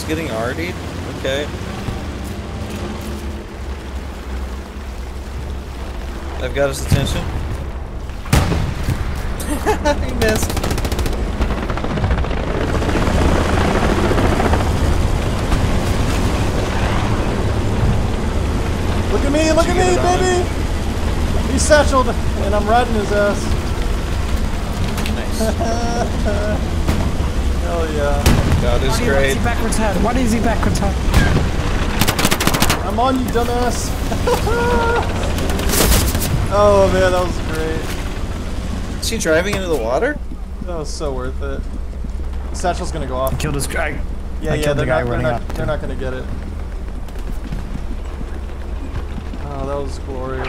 getting artied? Okay. I've got his attention. he missed. Look at me, look at me, get it on baby! He's satcheled, and I'm riding his ass. Nice. Hell yeah. God is Why great. is he backwards turn? Why is he backwards turn? I'm on you, dumbass. oh man, that was great. Is he driving into the water? That was so worth it. The satchel's gonna go off. Killed his guy. Yeah, I yeah, they're the guy not, they're, not, they're not gonna get it. Oh, that was glorious.